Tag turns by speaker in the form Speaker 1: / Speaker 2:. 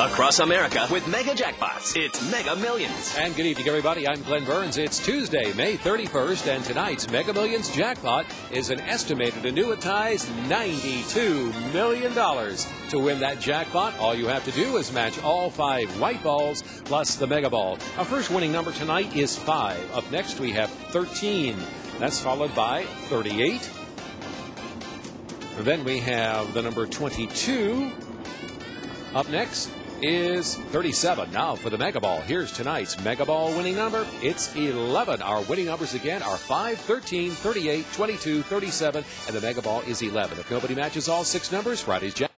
Speaker 1: across America with mega jackpots. It's Mega Millions.
Speaker 2: And good evening, everybody. I'm Glenn Burns. It's Tuesday, May 31st, and tonight's Mega Millions jackpot is an estimated annuitized $92 million. To win that jackpot, all you have to do is match all five white balls plus the mega ball. Our first winning number tonight is 5. Up next, we have 13. That's followed by 38. Then we have the number 22. Up next is 37. Now for the Mega Ball. Here's tonight's Mega Ball winning number. It's 11. Our winning numbers again are 5, 13, 38, 22, 37, and the Mega Ball is 11. If nobody matches all six numbers, Friday's Jack.